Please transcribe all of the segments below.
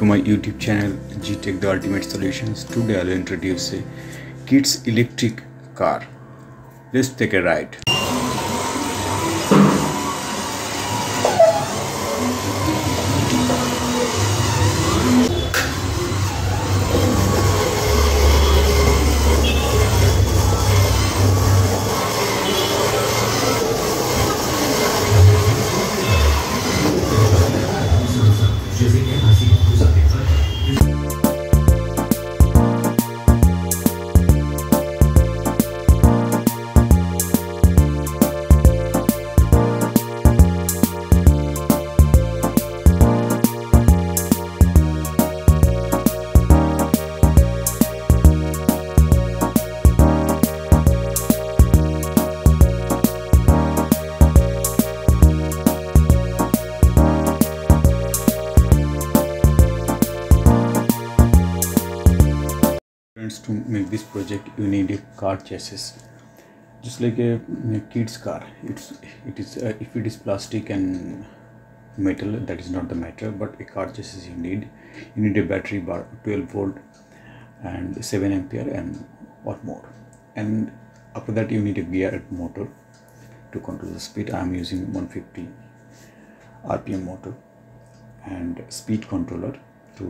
to my YouTube channel GTech The Ultimate Solutions. Today I'll introduce a kids electric car. Let's take a ride. Friends, to make this project you need a car chassis. Just like a, kid's car, it's it is uh, if it is plastic and metal that is not the matter but a car chassis you need. You need a battery bar 12 volt and 7 ampere and or more. And after that you need a gear motor to control the speed. I am using 150 rpm motor and speed controller to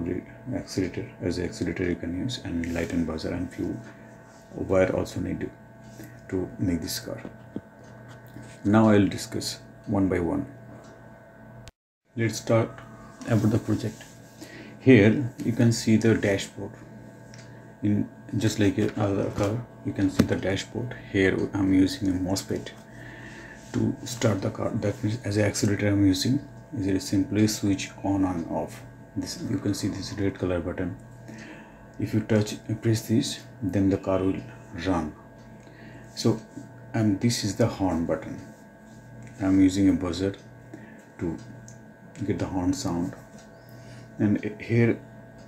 the accelerator as an accelerator you can use and light and buzzer and few wire also needed to make this car. Now i'll discuss one by one. Let's start about the project. Here you can see the dashboard. In just like other car you can see the dashboard. Here i'm using a MOSFET to start the car. That means as an accelerator i'm using is it simply switch on and off this you can see this red color button. If you touch press this then the car will run. So and this is the horn button. I'm using a buzzer to get the horn sound. And here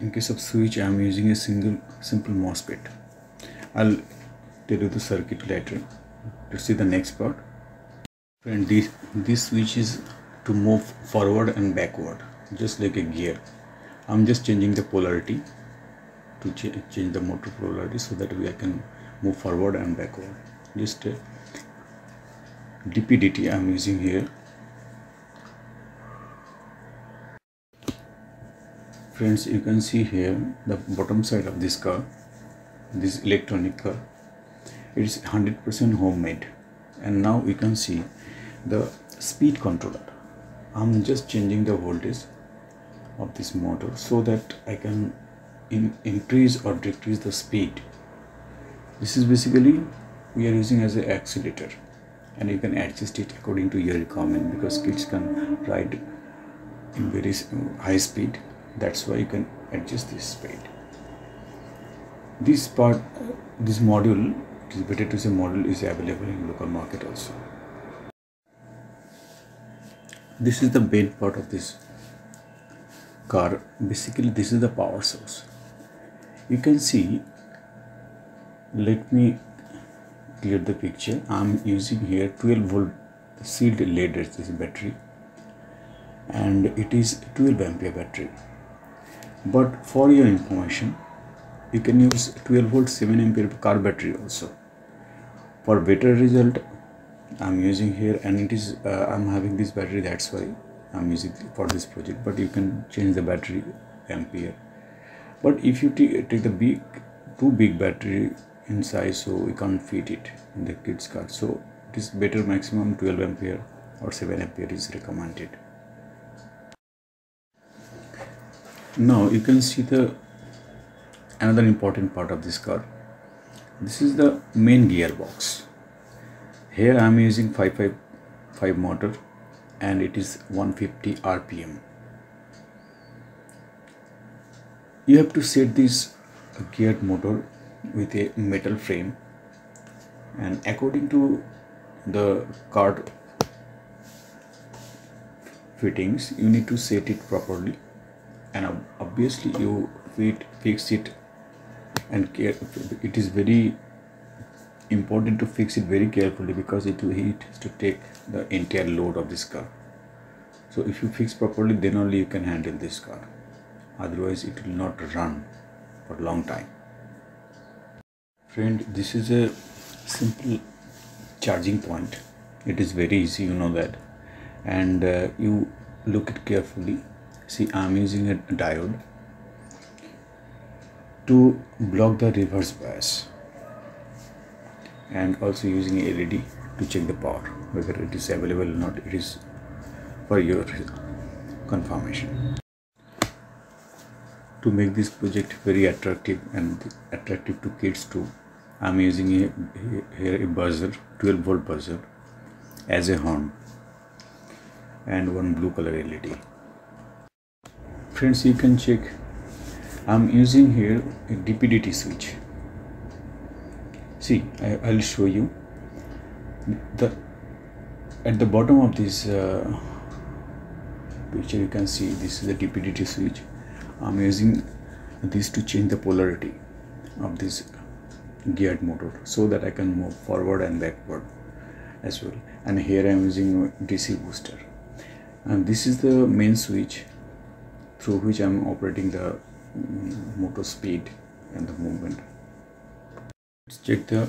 in case of switch i'm using a single simple MOSFET i'll tell you the circuit later to see the next part. And this this switch is to move forward and backward just like a gear. I'm just changing the polarity to ch- change the motor polarity so that we can move forward and backward. Just uh, dpdt i'm using here. Friends you can see here the bottom side of this car this electronic car. It is 100% homemade. And now you can see the speed controller. I'm just changing the voltage of this motor so that i can in, increase or decrease the speed. This is basically we are using as an accelerator and you can adjust it according to your requirement because kids can ride in very high speed. That's why you can adjust this speed. This part this module it is better to say module is available in local market also. This is the main part of this car basically this is the power source. You can see let me clear the picture. I'm using here 12 volt sealed lead resistant battery and it is 12 ampere battery. But for your information you can use 12 volt 7 ampere car battery also. For better result i'm using here and it is uh, i'm having this battery that's why i'm using for this project but you can change the battery ampere but if you take the big too big battery in size so we can't fit it in the kids car. So it is better maximum 12 ampere or 7 ampere is recommended. Now you can see the another important part of this car. This is the main gearbox. Here i am using 555 motor and it is 150 rpm you have to set this geared motor with a metal frame and according to the card fittings you need to set it properly and obviously you fit fix it and care, it is very important to fix it very carefully because it will it has to take the entire load of this car. So if you fix properly then only you can handle this car. Otherwise it will not run for a long time. Friend this is a simple charging point. It is very easy you know that. And uh, you look it carefully. See i'm using a diode to block the reverse bias and also using led to check the power whether it is available or not. It is for your confirmation. To make this project very attractive and attractive to kids too i'm using a, here a buzzer 12 volt buzzer as a horn and one blue color led friends you can check. I'm using here a dpdt switch see I, i'll show you. The at the bottom of this uh, picture you can see this is a dpdt switch. I'm using this to change the polarity of this geared motor so that i can move forward and backward as well. And here i'm using dc booster. And this is the main switch through which i'm operating the mm, motor speed and the movement let's check the,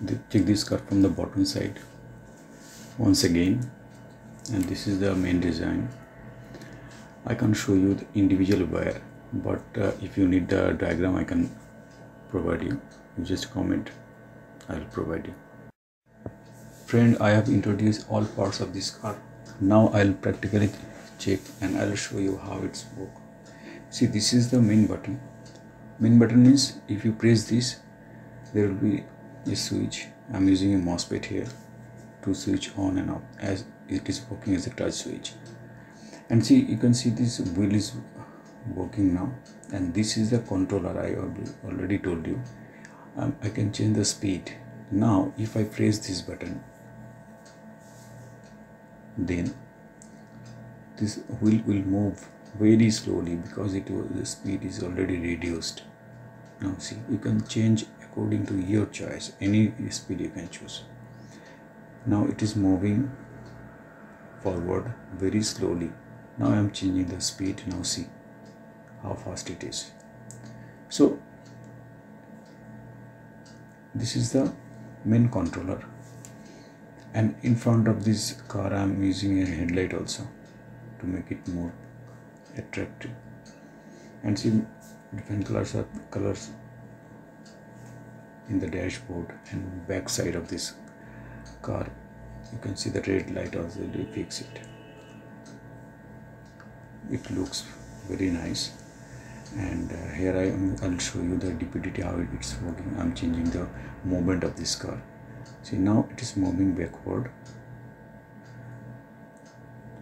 the check this curve from the bottom side once again. And this is the main design. I can show you the individual wire but uh, if you need the diagram I can provide you. You just comment I will provide you. Friend I have introduced all parts of this car. Now I'll practically check and I'll show you how it's work see this is the main button main button means if you press this there will be a switch. I'm using a MOSFET here to switch on and off as it is working as a touch switch. And see you can see this wheel is working now. And this is the controller I already told you. Um, I can change the speed. Now if I press this button then this wheel will move very slowly because it was the speed is already reduced. Now see you can change according to your choice any speed you can choose. Now it is moving forward very slowly. Now I am changing the speed. Now see how fast it is. So this is the main controller. And in front of this car I am using a headlight also to make it more attractive. And see different colors are colors in the dashboard and back side of this car. You can see the red light also fix it. It looks very nice. And uh, here I am I'll show you the DPDT how it's working. I'm changing the movement of this car. See now it is moving backward.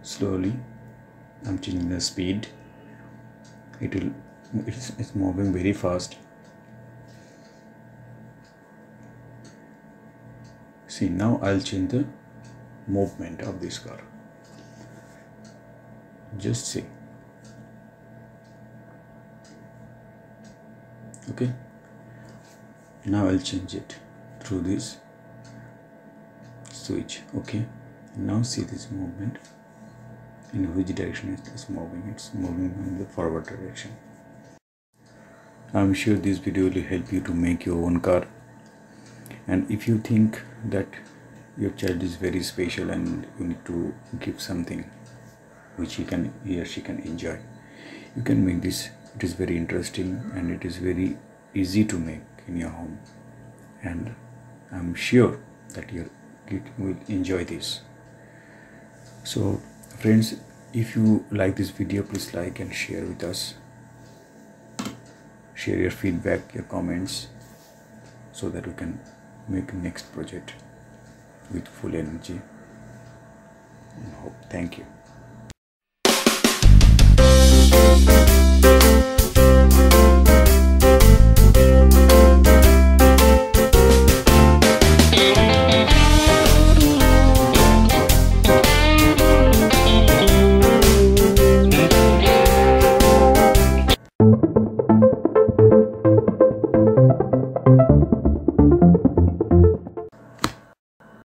Slowly I'm changing the speed. It will it's, it's moving very fast. See now I'll change the movement of this car. Just see. Okay. Now I'll change it through this switch. Okay. Now see this movement in which direction it is moving. It's moving in the forward direction. I'm sure this video will help you to make your own car. And if you think that your child is very special and you need to give something which he can he or she can enjoy you can make this. It is very interesting and it is very easy to make in your home. And i'm sure that your kid will enjoy this. So friends if you like this video please like and share with us. Share your feedback your comments so that we can make next project with full energy. And hope. Thank you